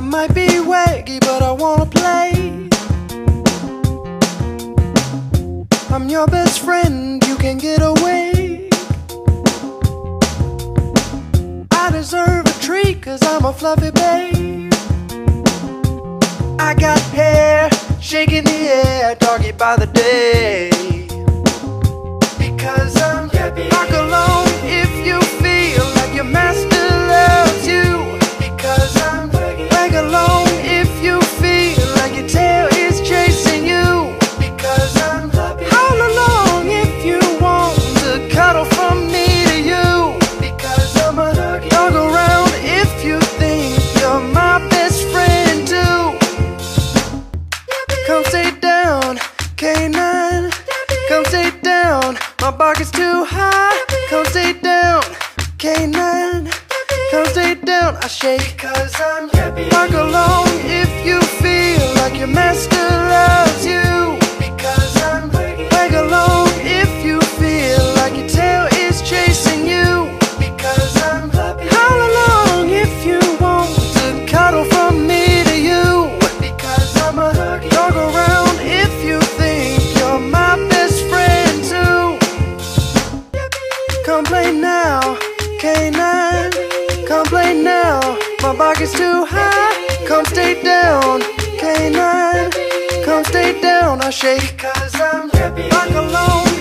might be waggy, but I wanna play. I'm your best friend, you can get away. I deserve a treat, cause I'm a fluffy babe. I got hair shaking the air, doggy by the day. Because K9. Come stay down, my bark is too high. Come stay down, K9. Come stay down, I shake cause I'm happy. Bark along K9. Come play now, my bark is too high. Come stay down, K9. Come stay down, I shake. Cause I'm happy. Alone